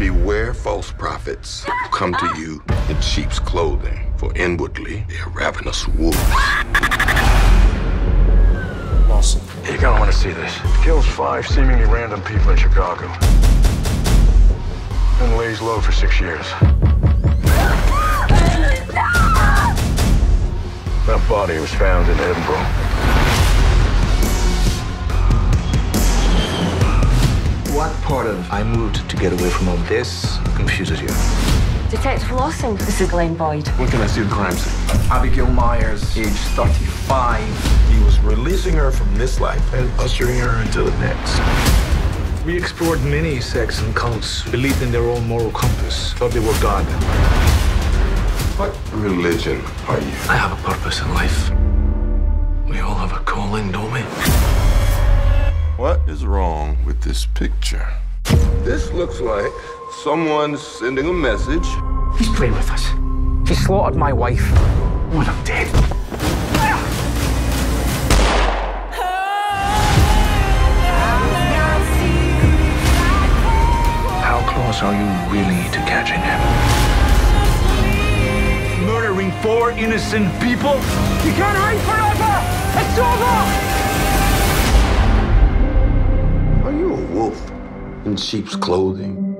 Beware false prophets who come to you in sheep's clothing, for inwardly they are ravenous wolves. Lawson. You're gonna want to see this. Kills five seemingly random people in Chicago. Then lays low for six years. That body was found in Edinburgh. Part of I moved to get away from all this confuses you? Detective Lawson, this is Glenn Boyd. When can I see the crime scene? Abigail Myers, age 35. He was releasing her from this life and ushering her into the next. We explored many sects and cults, believed in their own moral compass, thought they were God. What religion are you? I have a purpose in life. We all have a calling, don't we? What is wrong with this picture? This looks like someone's sending a message. He's playing with us. He slaughtered my wife. When I'm dead. How close are you really to catching him? Murdering four innocent people? You can't hide forever! It's over! In sheep's clothing?